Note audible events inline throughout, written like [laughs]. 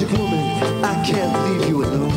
Magic woman. I can't leave you alone.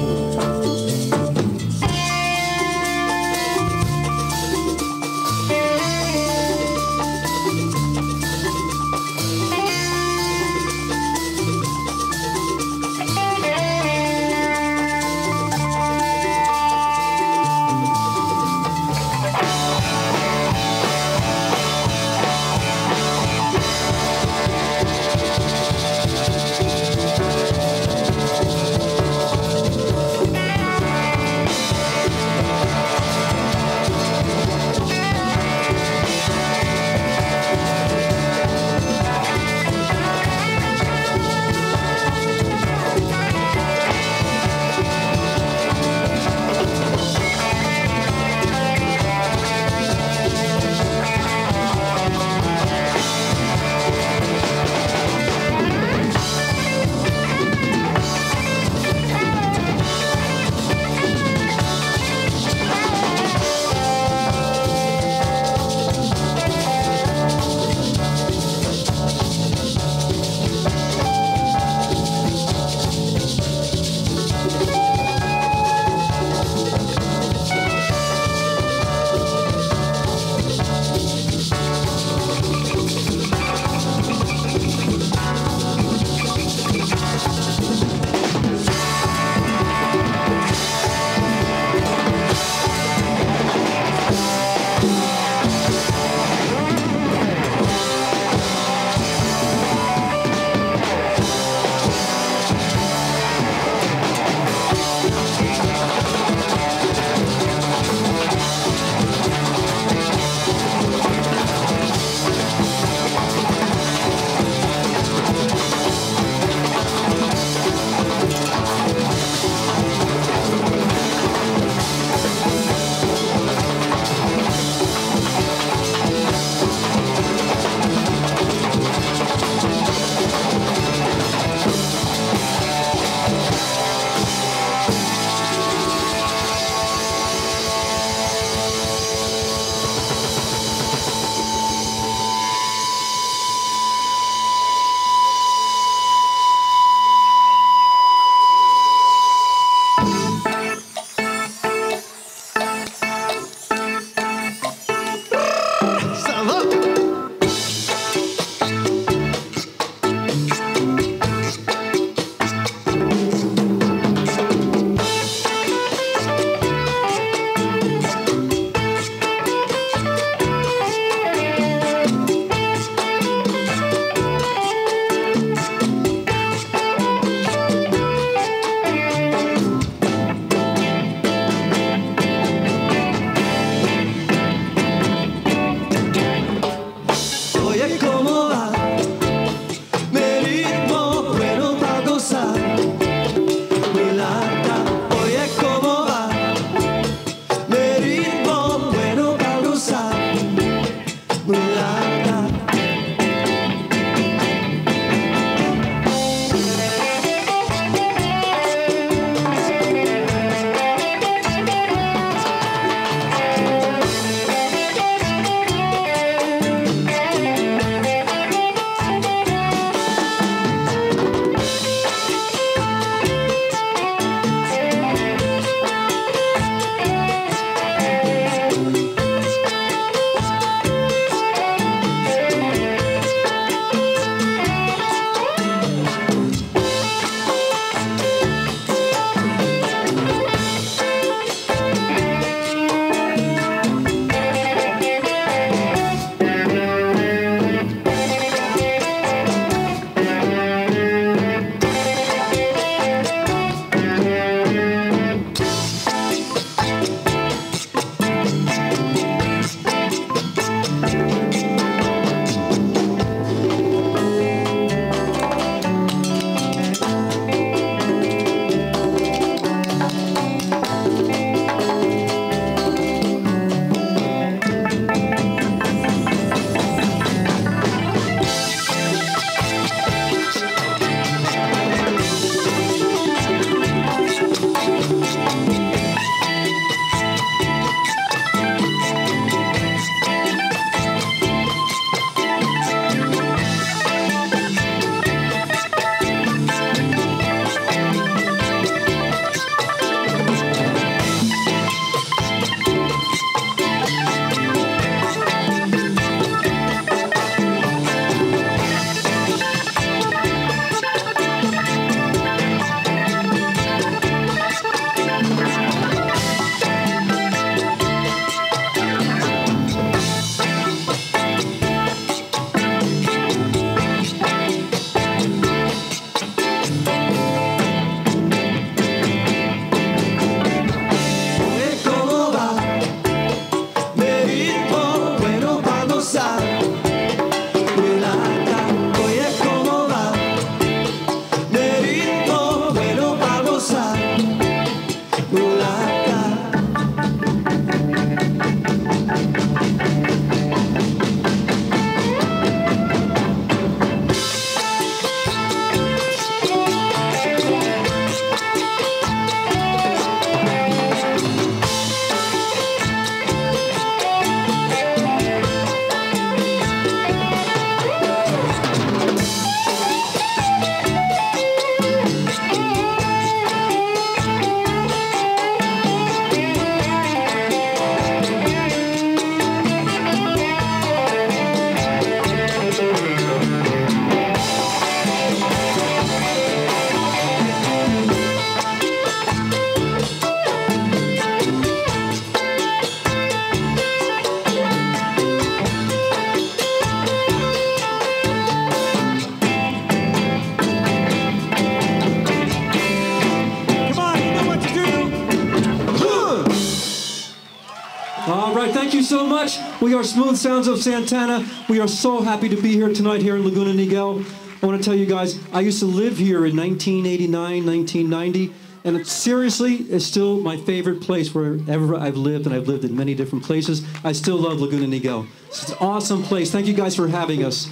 Are Smooth Sounds of Santana. We are so happy to be here tonight here in Laguna Niguel. I want to tell you guys, I used to live here in 1989, 1990, and it seriously is still my favorite place wherever I've lived, and I've lived in many different places. I still love Laguna Niguel. It's an awesome place. Thank you guys for having us.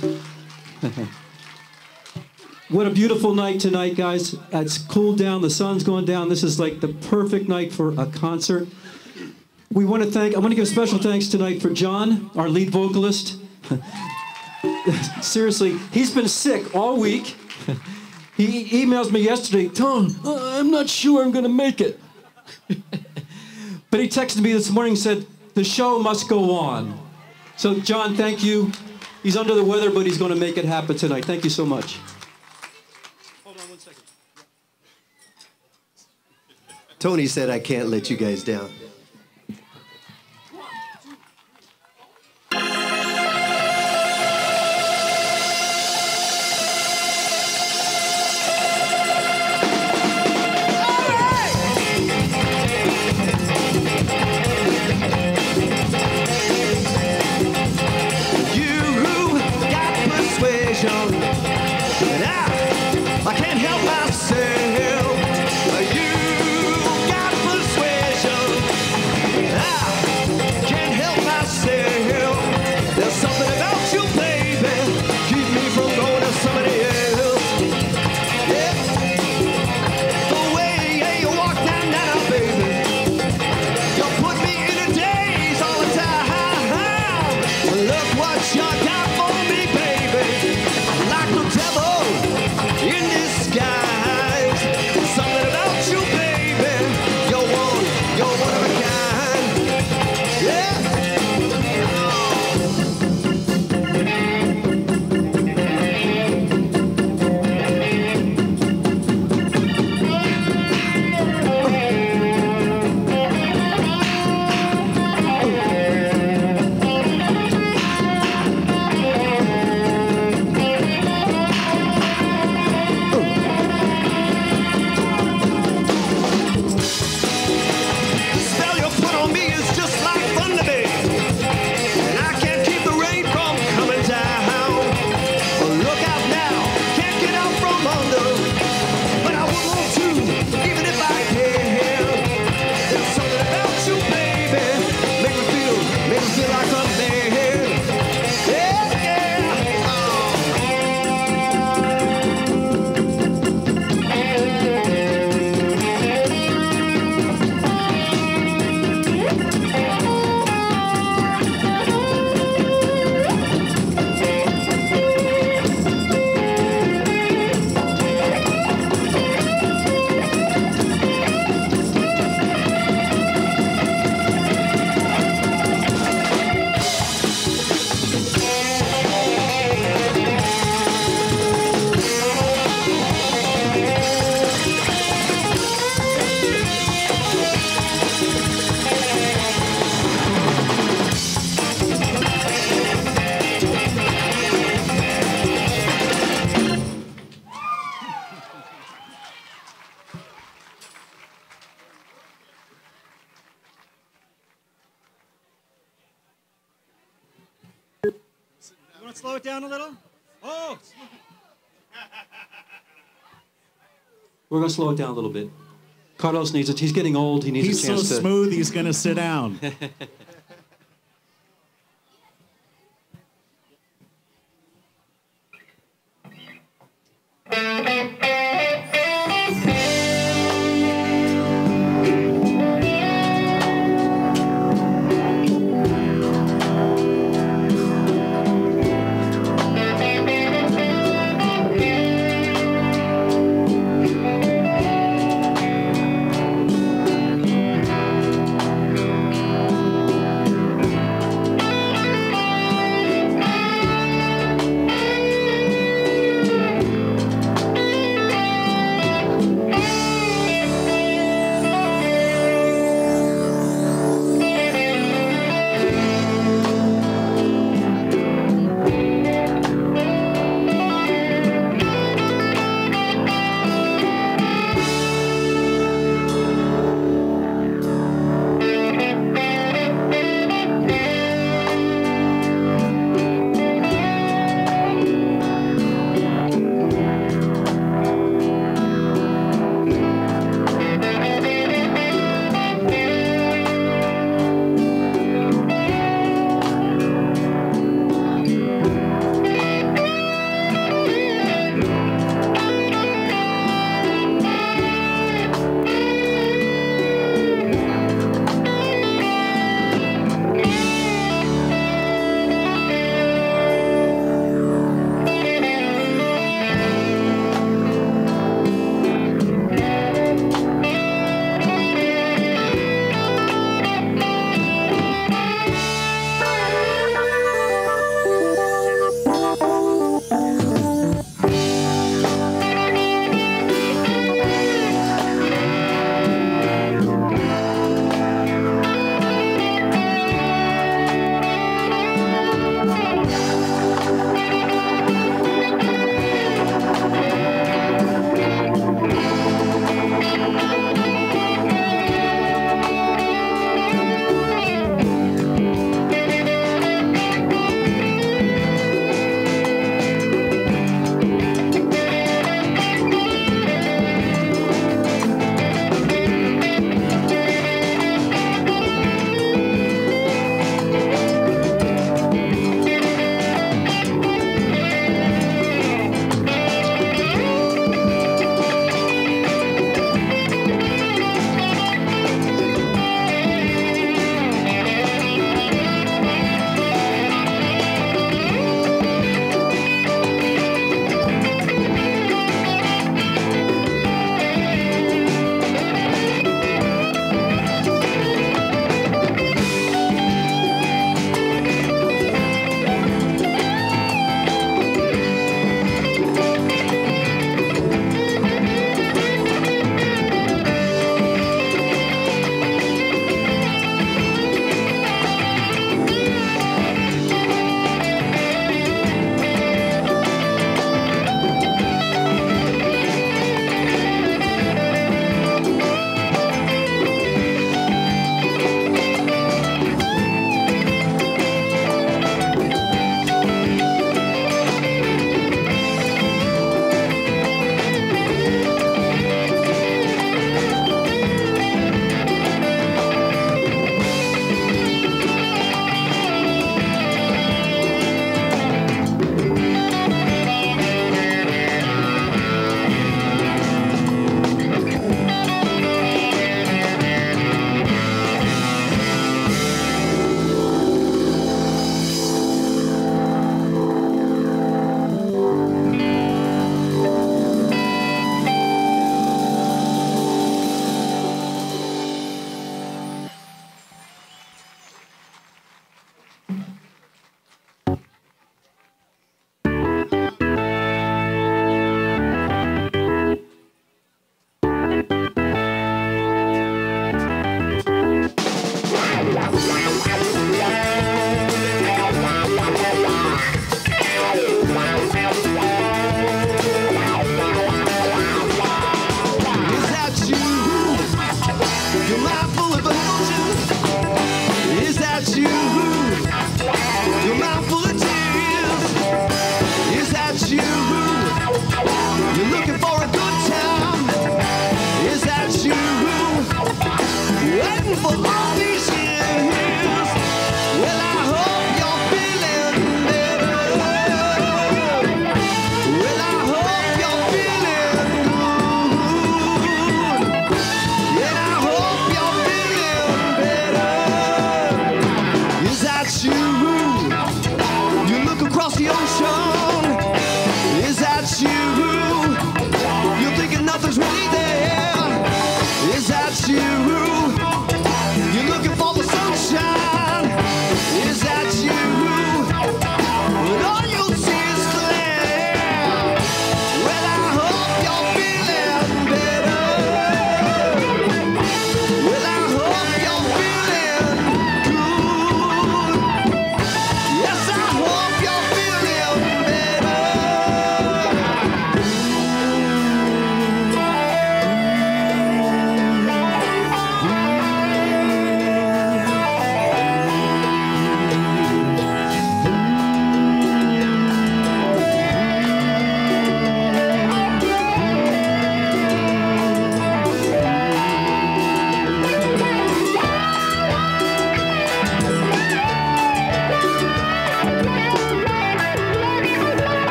[laughs] What a beautiful night tonight, guys. It's cooled down, the sun's going down. This is like the perfect night for a concert. We want to thank, I want to give special thanks tonight for John, our lead vocalist. [laughs] Seriously, he's been sick all week. He emails me yesterday, Tone, I'm not sure I'm going to make it. [laughs] but he texted me this morning and said, The show must go on. So, John, thank you. He's under the weather, but he's going to make it happen tonight. Thank you so much. Tony said I can't let you guys down. To slow it down a little bit. Carlos needs it. He's getting old. He needs he's a so chance to. smooth. He's gonna sit down. [laughs]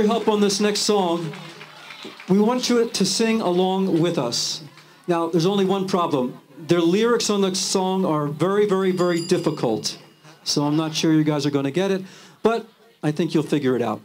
your help on this next song. We want you to sing along with us. Now, there's only one problem. Their lyrics on the song are very, very, very difficult. So I'm not sure you guys are going to get it, but I think you'll figure it out.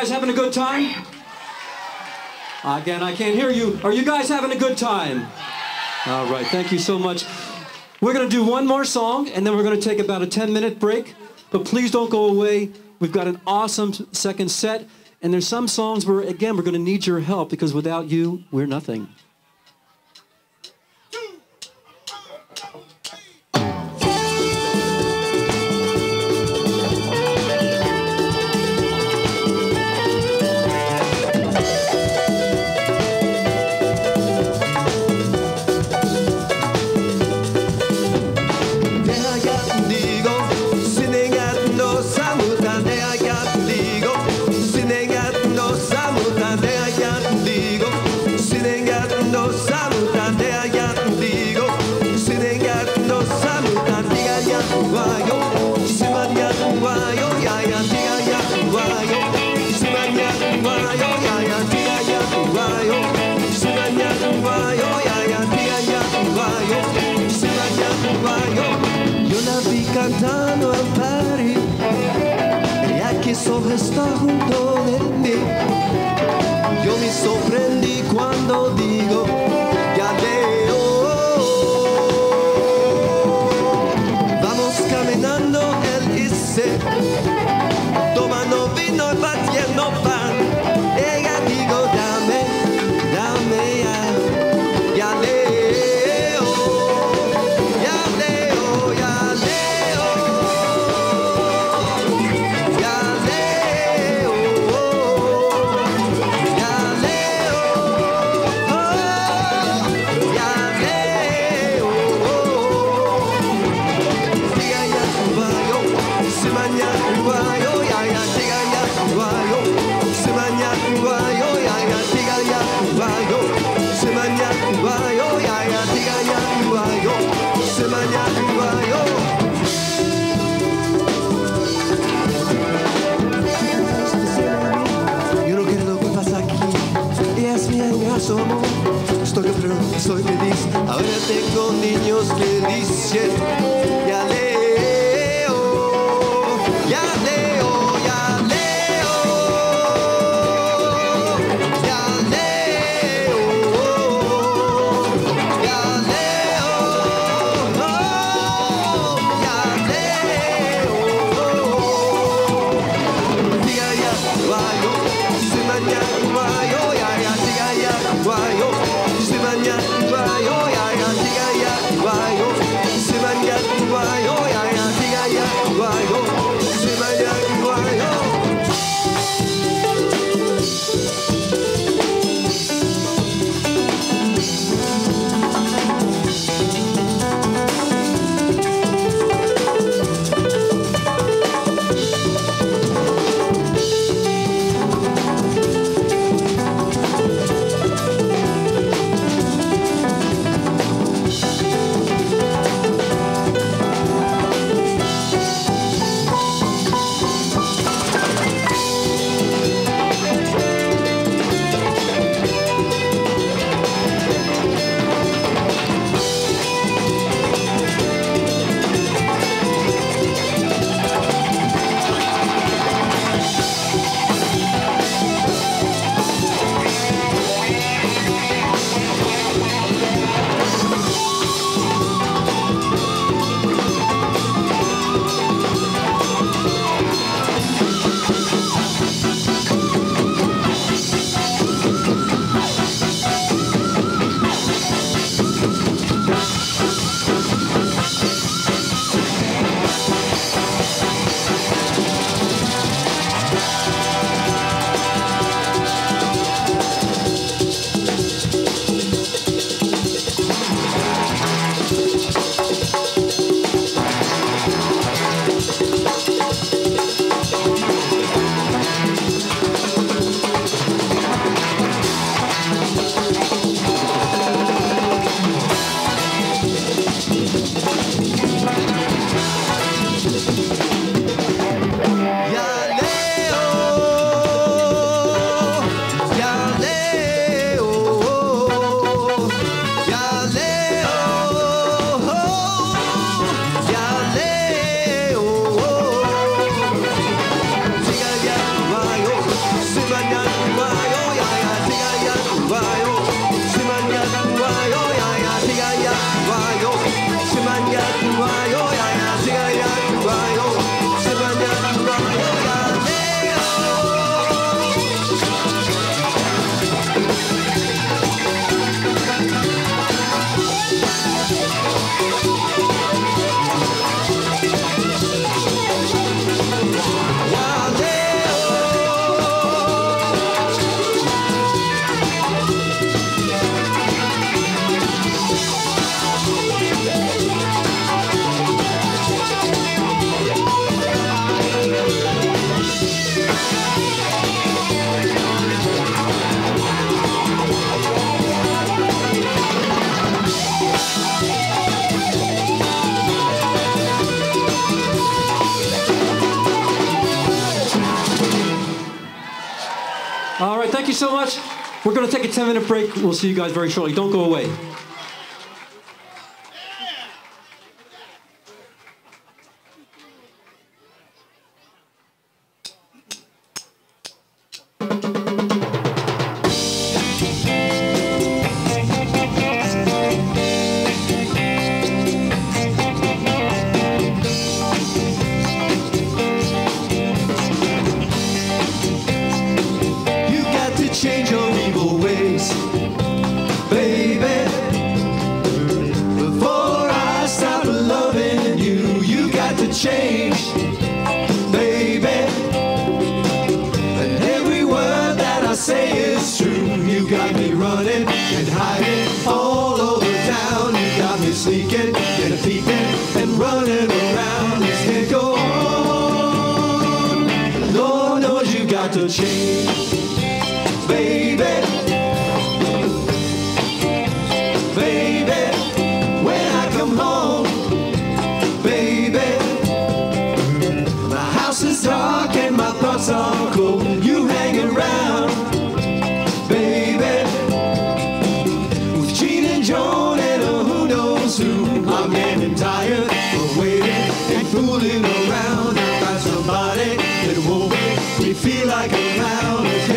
guys having a good time? Again, I can't hear you. Are you guys having a good time? All right, thank you so much. We're going to do one more song, and then we're going to take about a 10-minute break. But please don't go away. We've got an awesome second set. And there's some songs where, again, we're going to need your help because without you, we're nothing. você. We'll see you guys very shortly. Don't go away. We feel like a round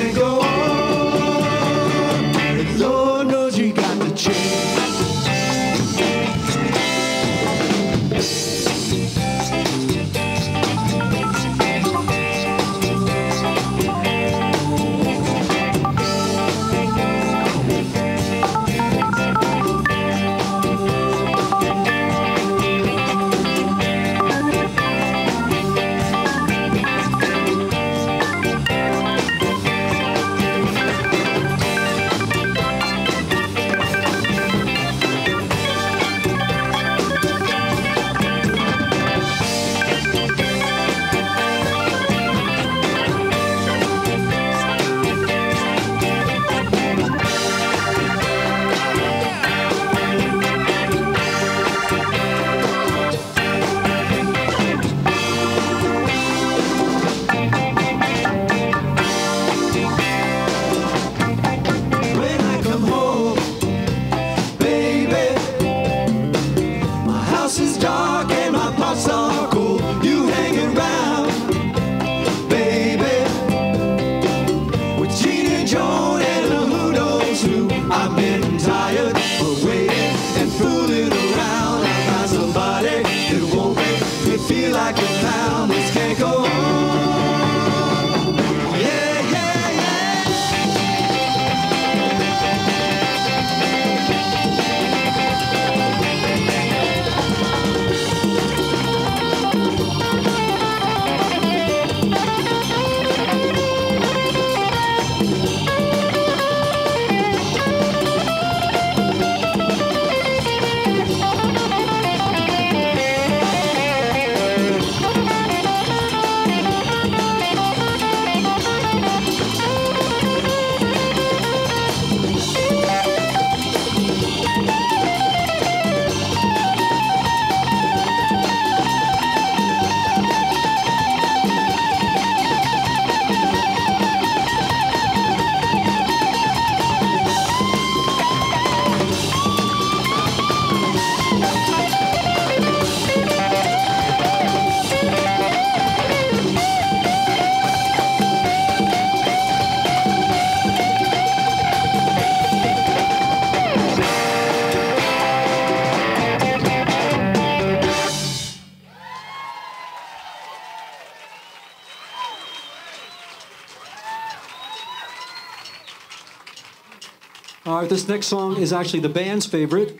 right, this next song is actually the band's favorite.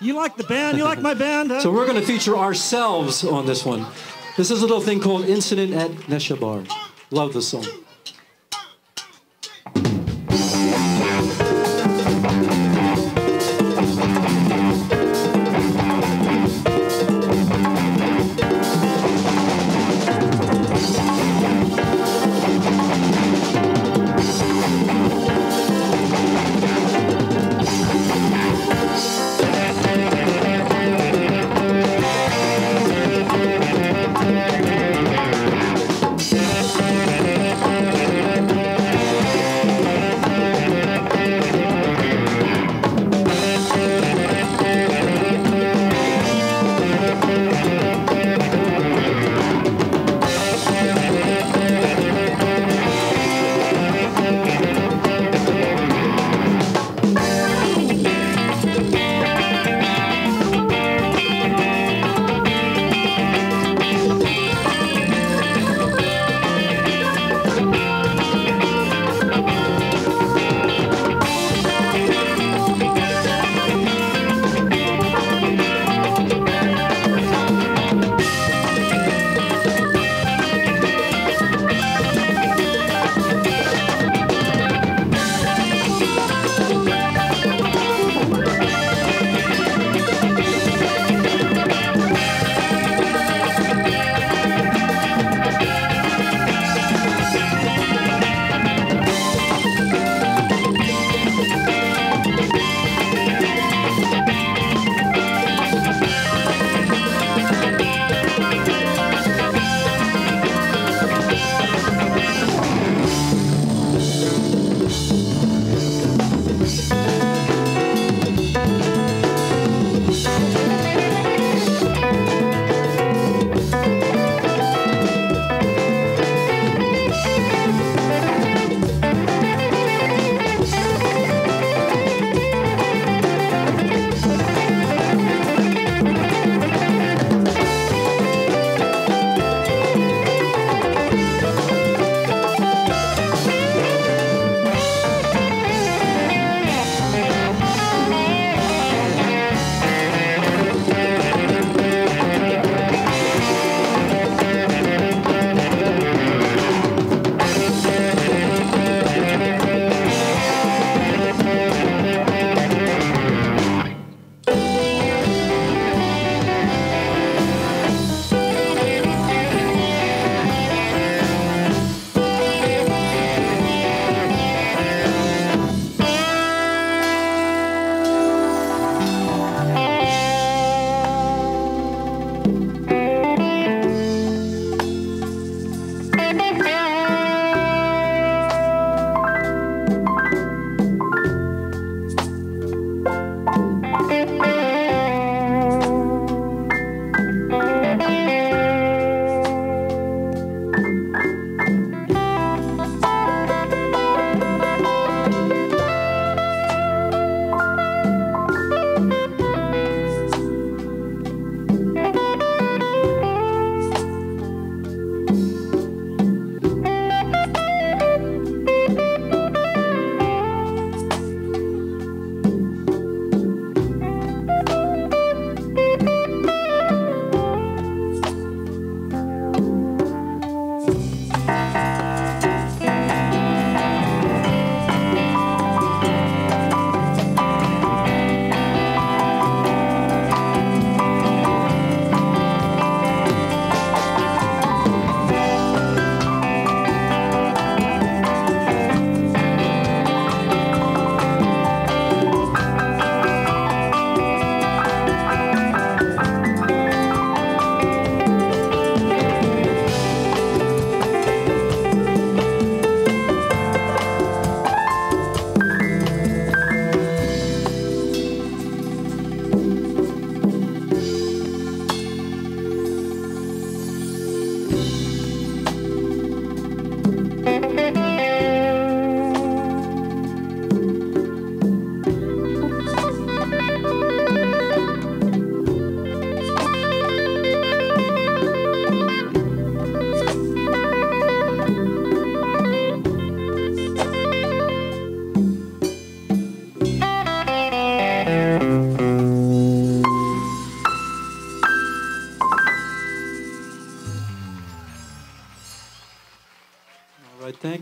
You like the band, you like my band, huh? So we're going to feature ourselves on this one. This is a little thing called Incident at Neshabur. Love this song.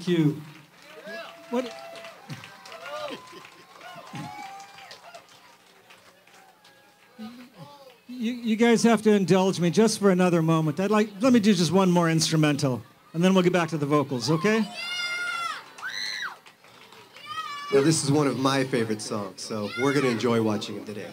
Thank you. What? You, you guys have to indulge me just for another moment. I'd like let me do just one more instrumental, and then we'll get back to the vocals. Okay? Now, this is one of my favorite songs, so we're going to enjoy watching it today.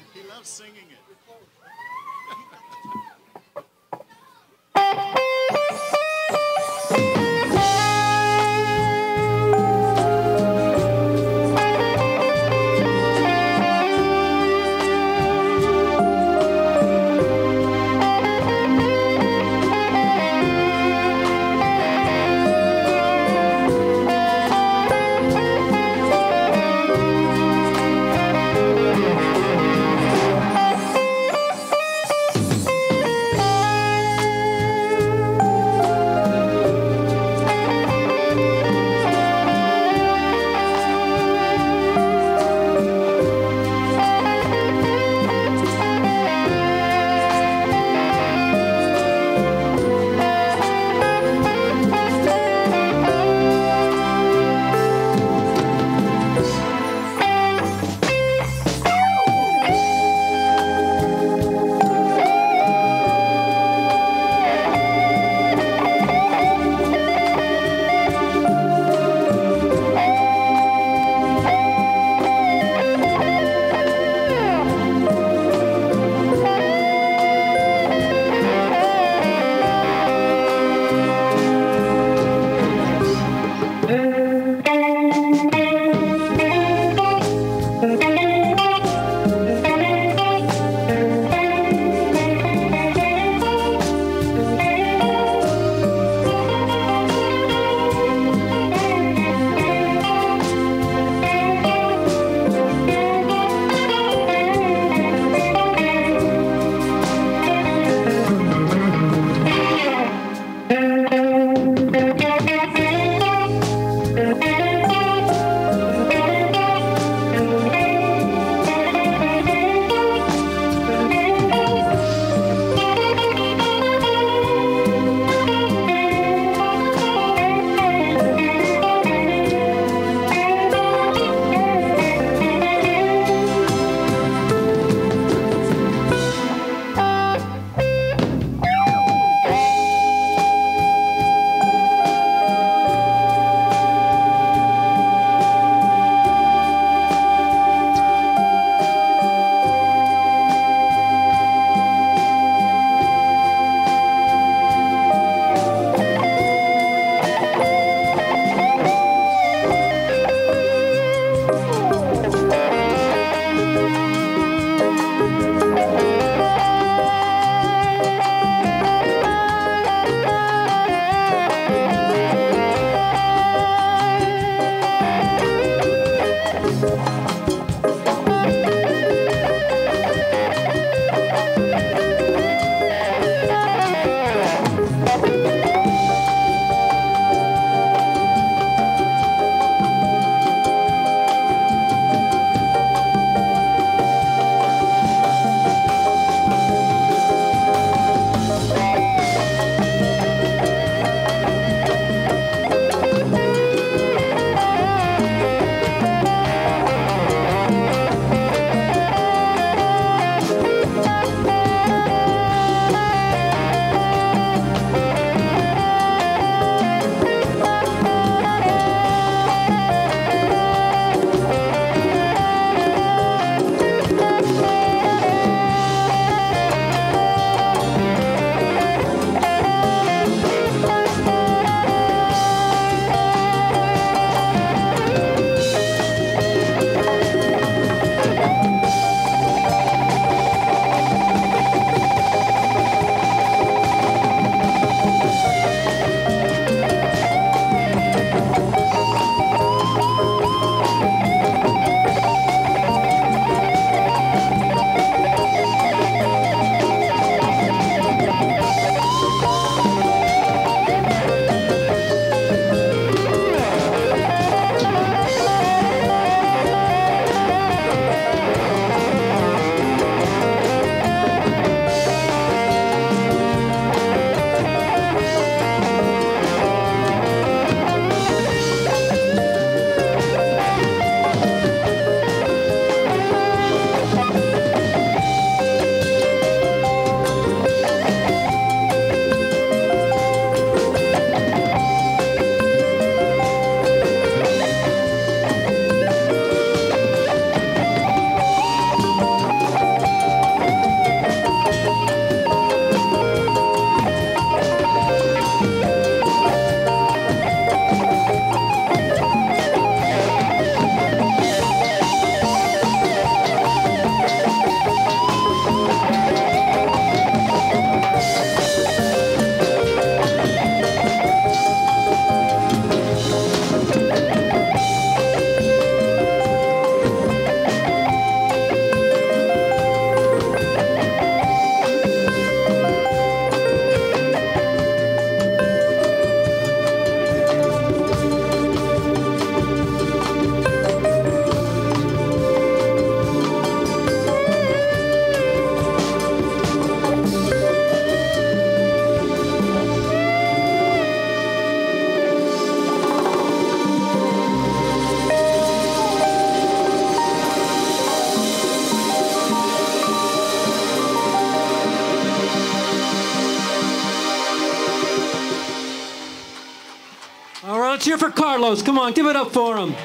Come on, give it up for him.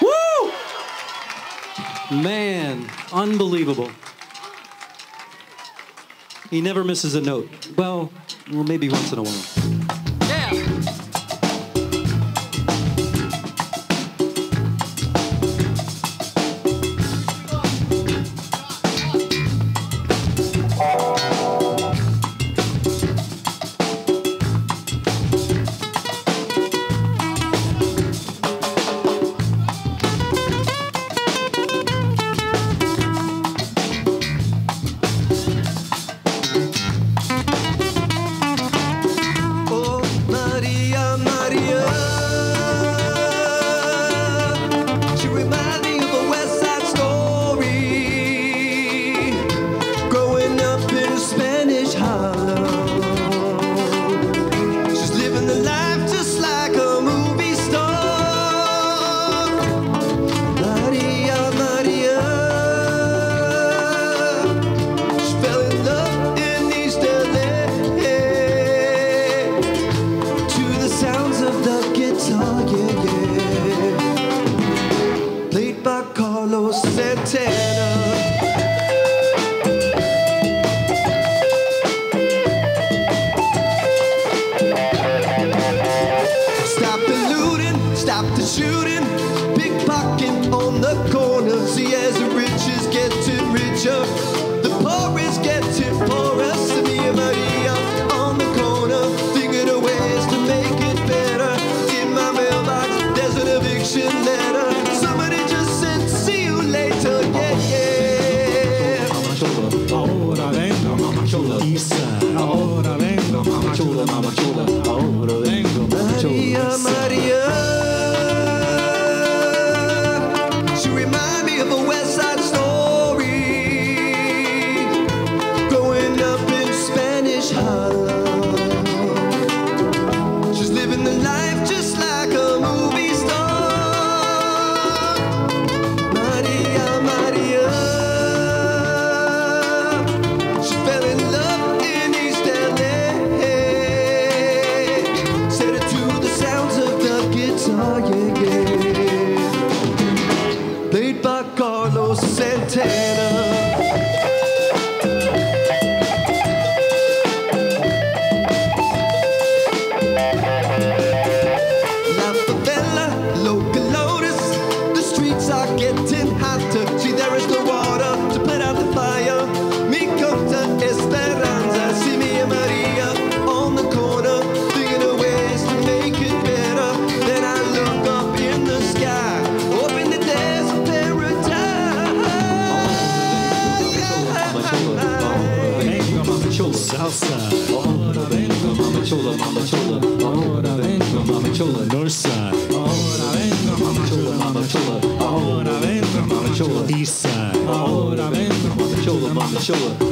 Woo! Man, unbelievable. He never misses a note. Well, well maybe once in a while. show her.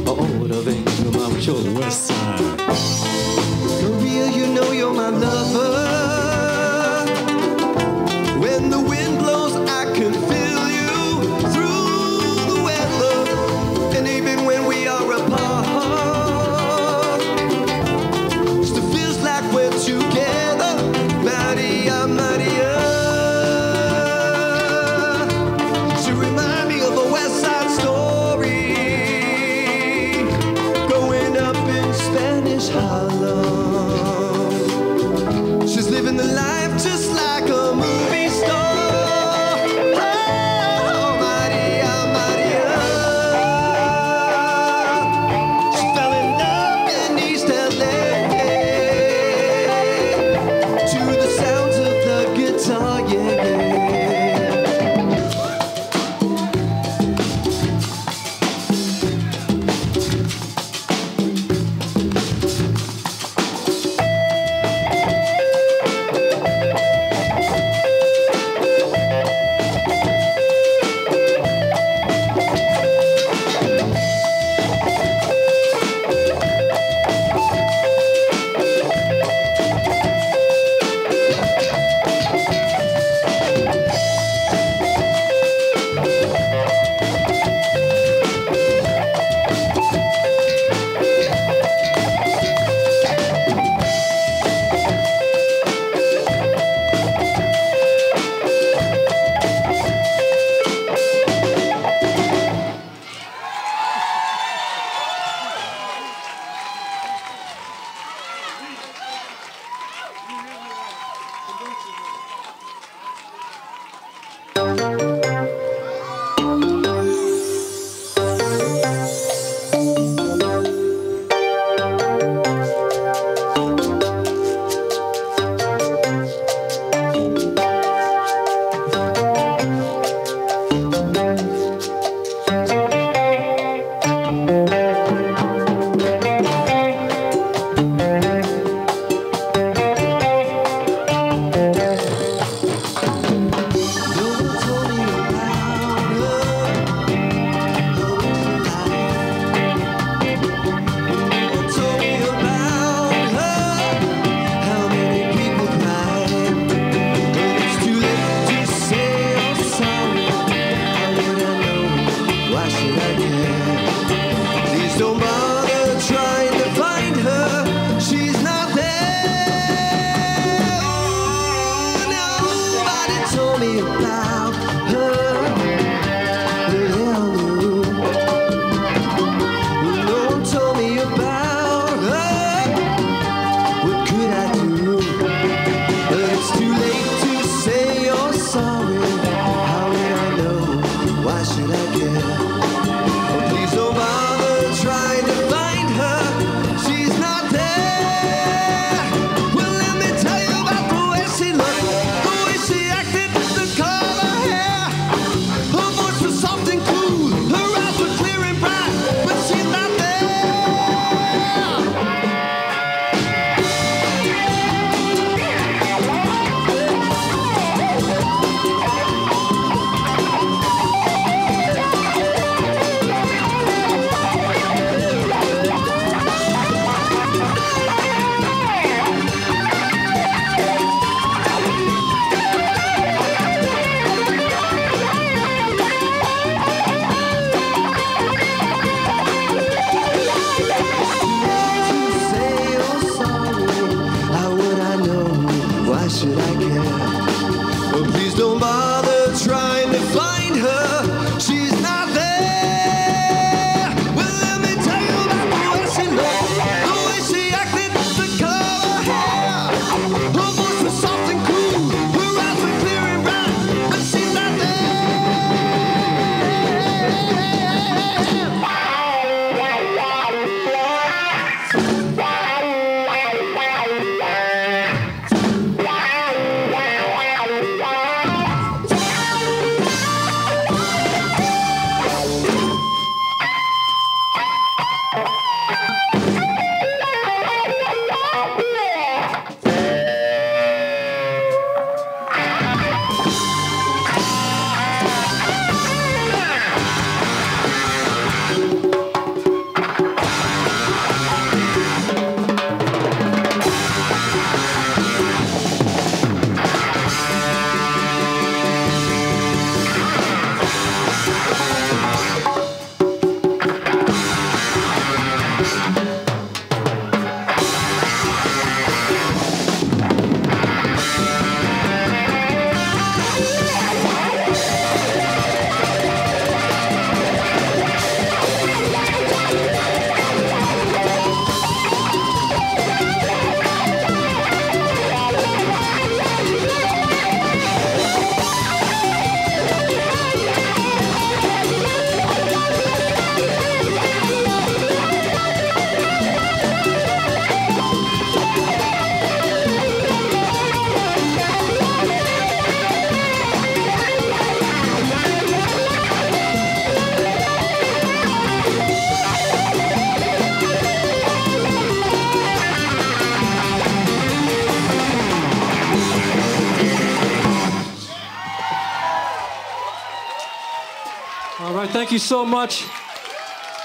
you so much.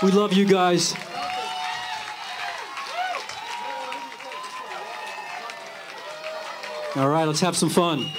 We love you guys. All right, let's have some fun.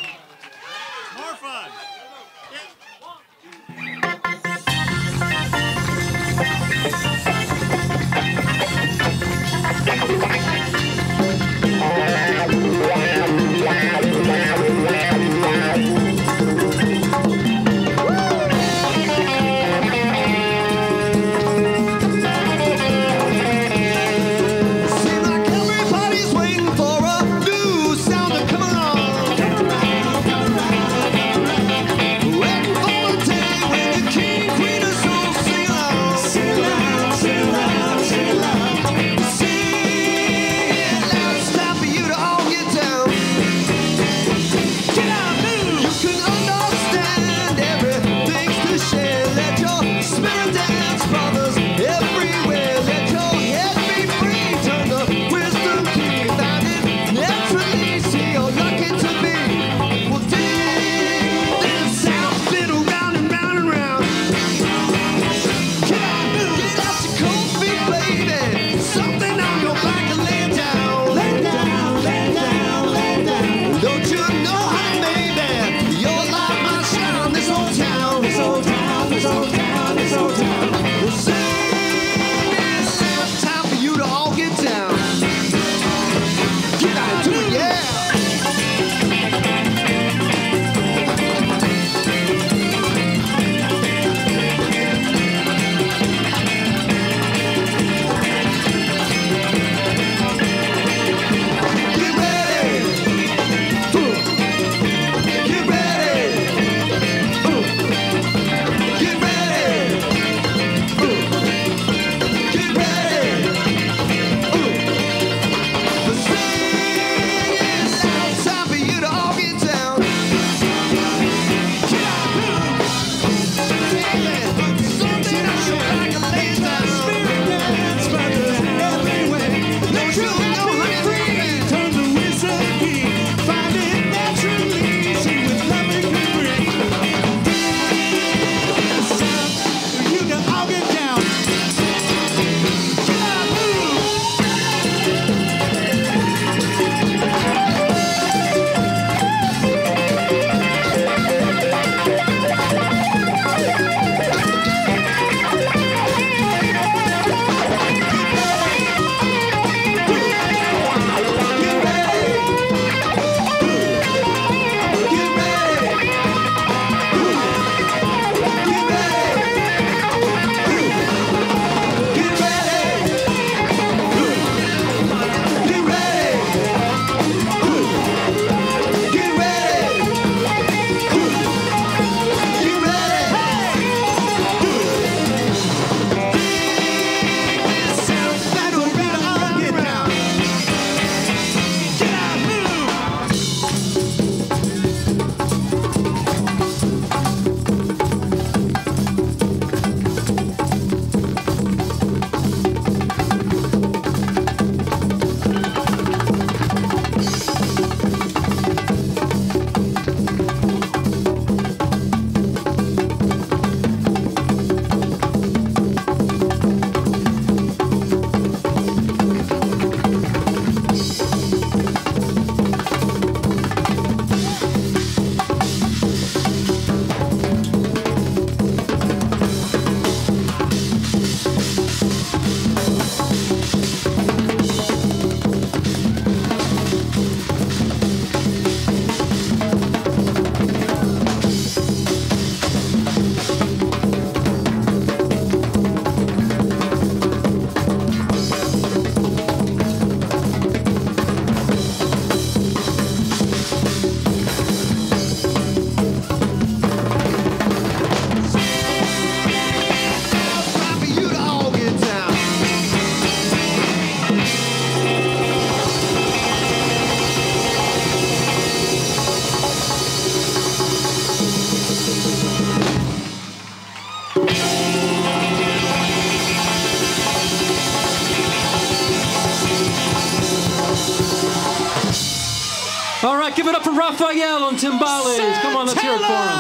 Raphael on timbales. Come on, let's hear it for him.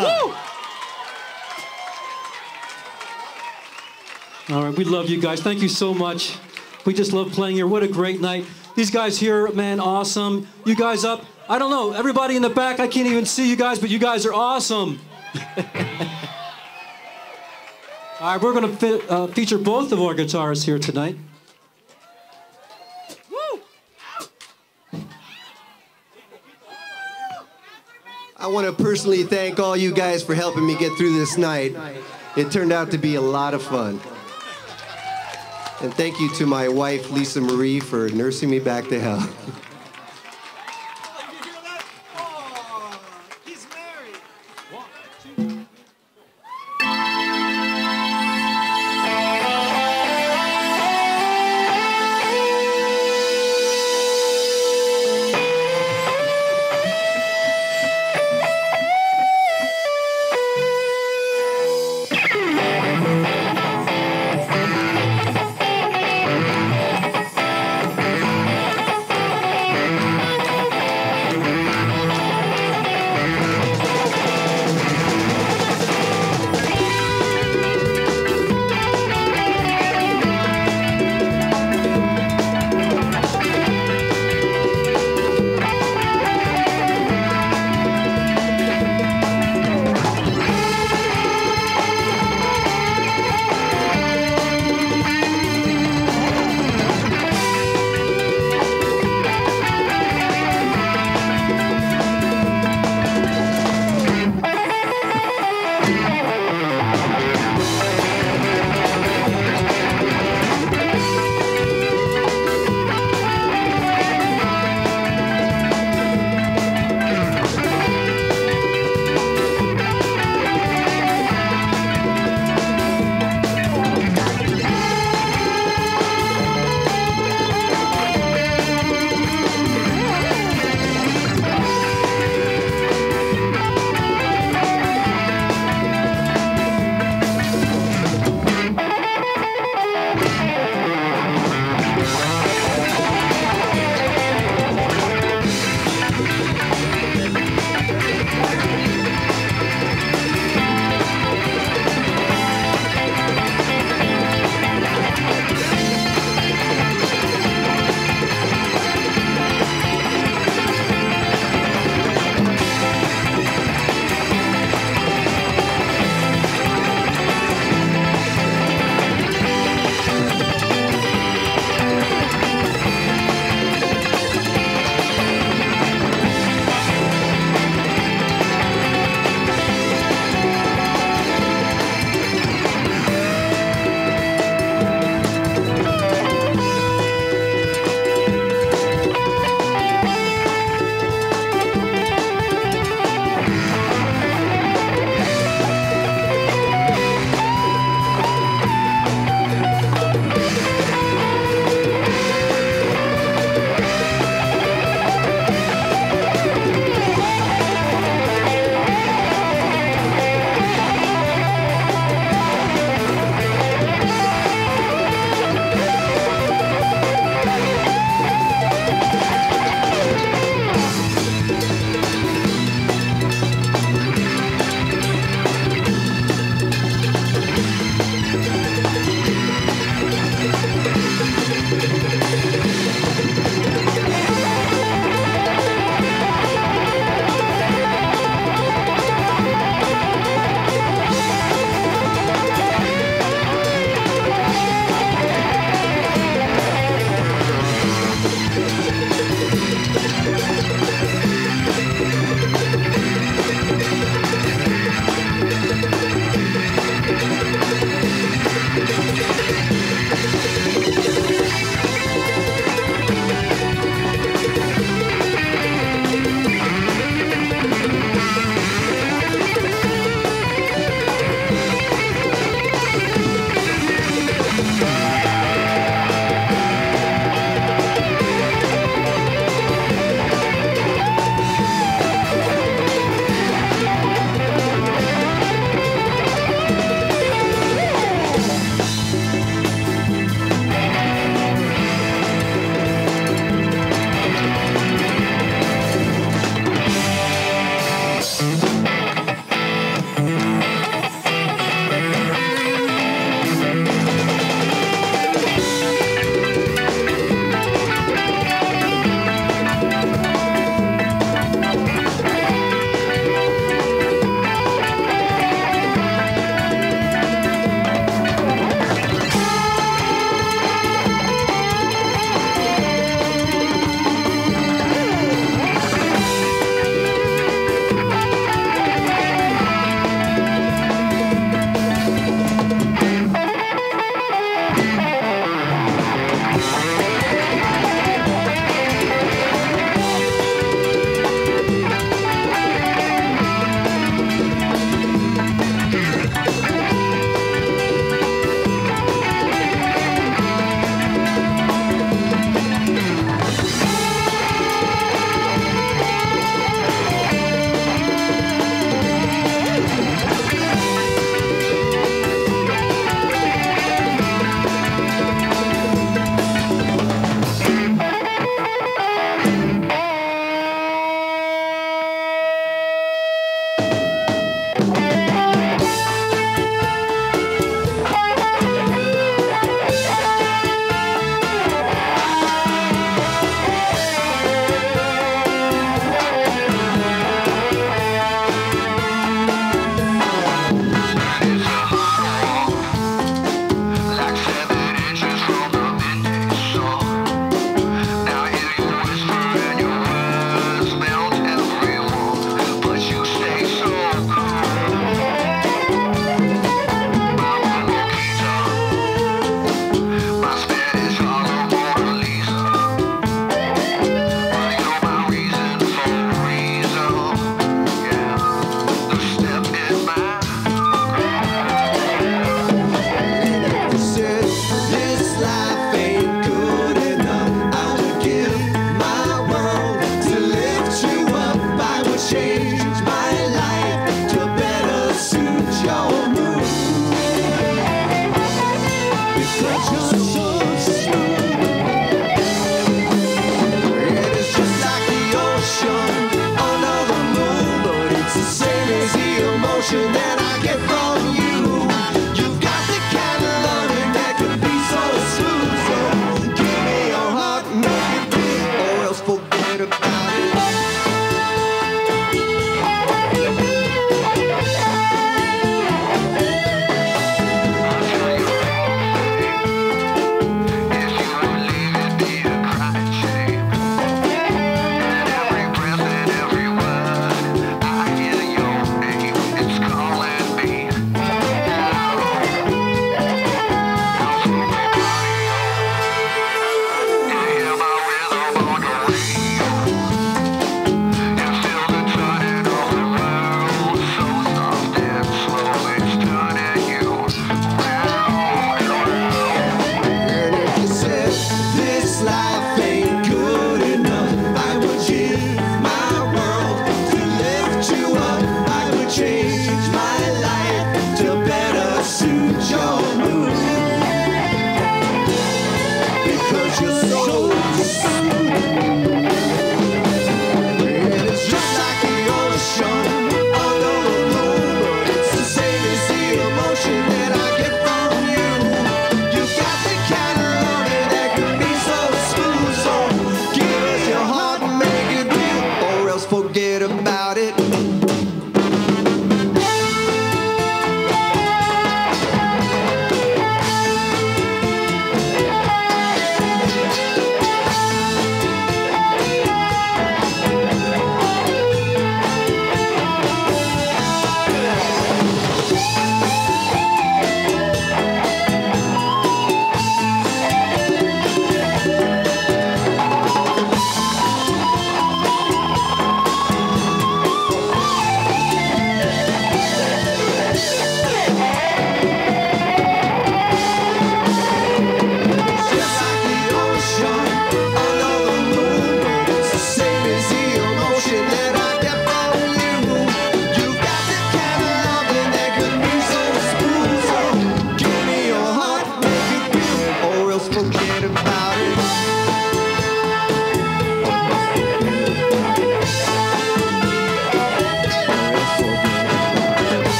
Santana! All right, we love you guys. Thank you so much. We just love playing here. What a great night. These guys here, man, awesome. You guys up. I don't know. Everybody in the back, I can't even see you guys, but you guys are awesome. [laughs] All right, we're going to fe- uh, feature both of our guitarists here tonight. I want to personally thank all you guys for helping me get through this night. It turned out to be a lot of fun. And thank you to my wife, Lisa Marie, for nursing me back to health.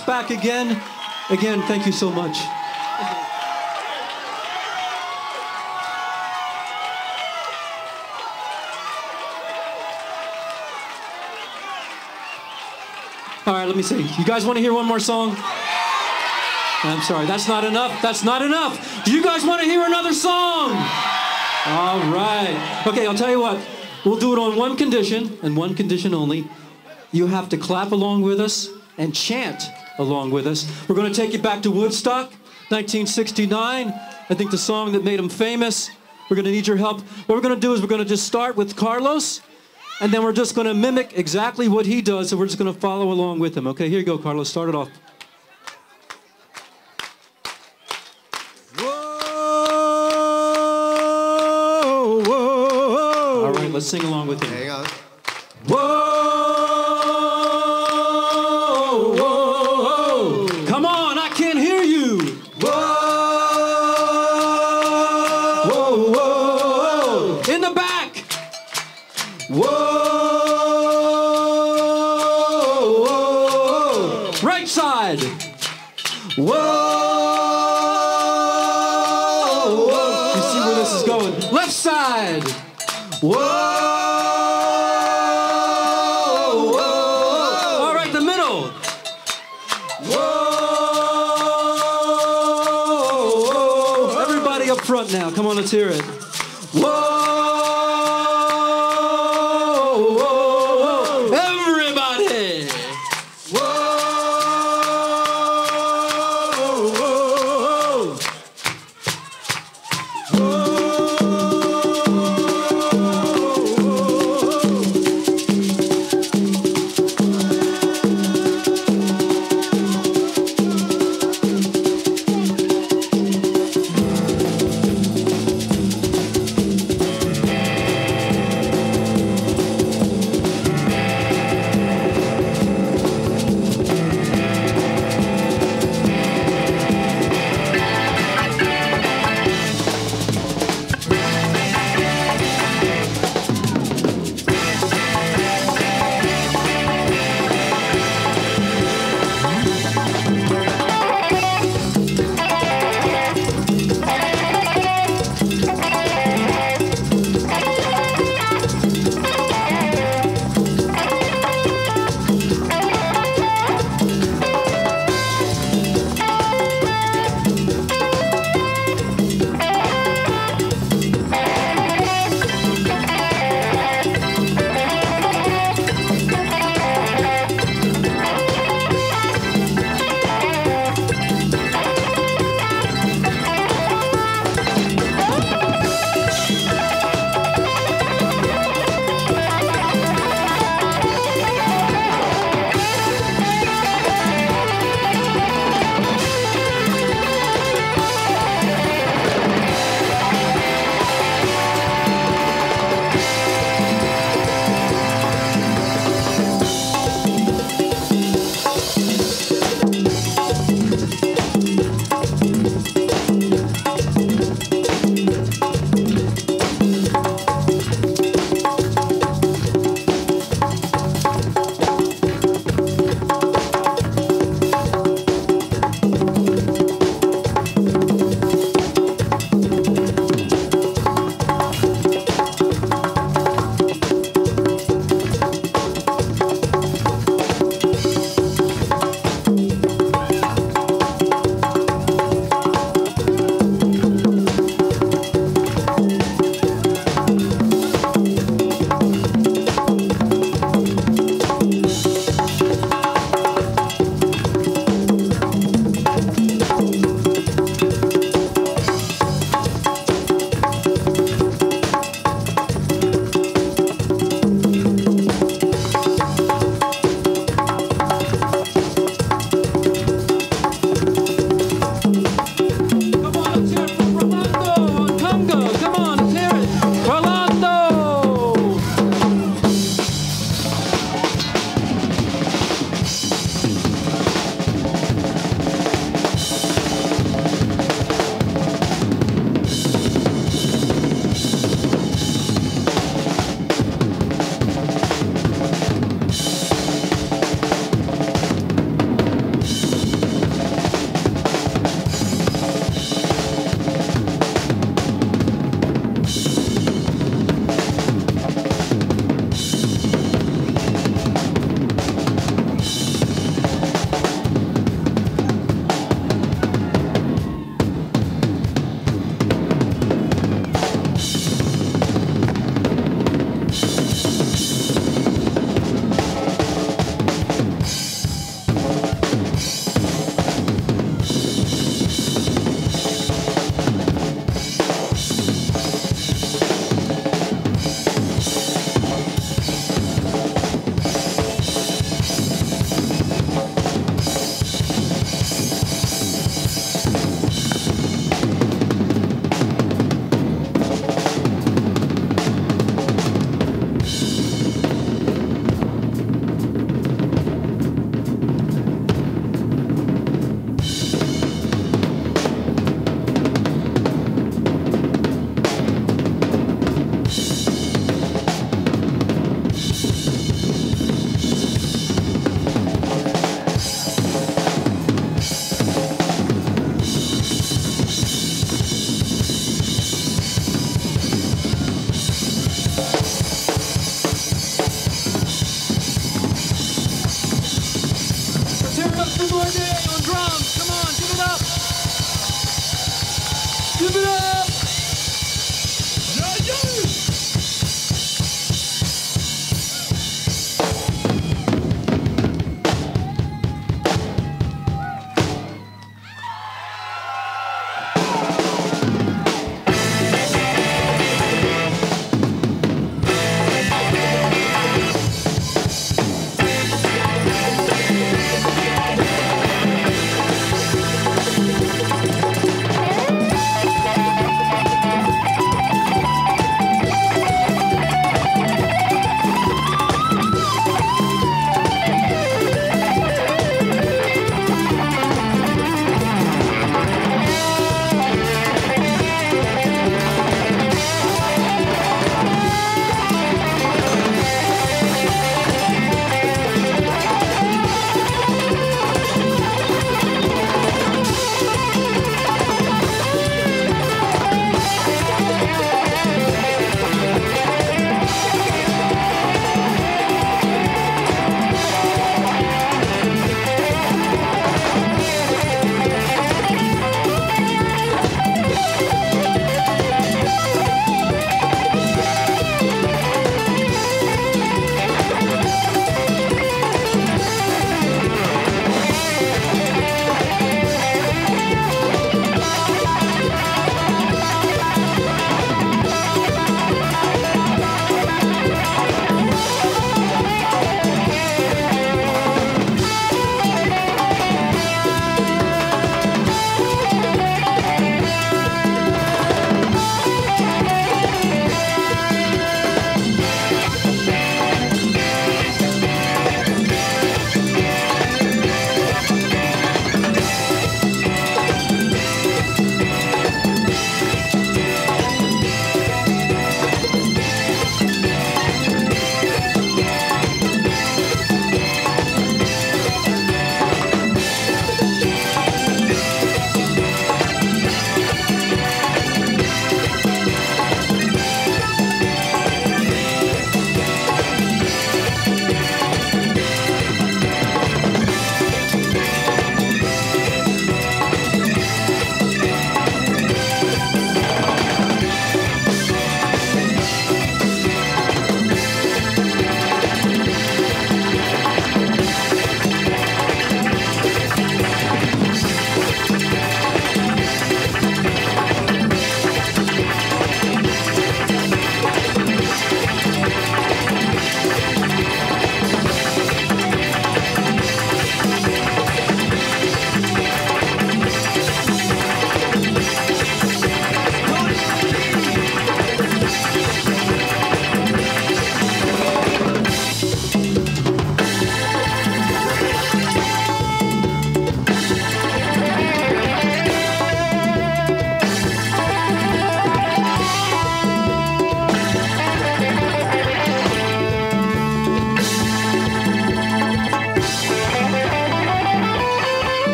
Back again. Again, thank you so much. All right, let me see. You guys want to hear one more song? I'm sorry, that's not enough. That's not enough. Do you guys want to hear another song? All right. Okay, I'll tell you what. We'll do it on one condition and one condition only. You have to clap along with us and chant along with us. We're going to take you back to Woodstock, 1969. I think the song that made him famous. We're going to need your help. What we're going to do is we're going to just start with Carlos, and then we're just going to mimic exactly what he does, and we're just going to follow along with him. Okay, here you go, Carlos. Start it off. Whoa, whoa. All right, let's sing along with him.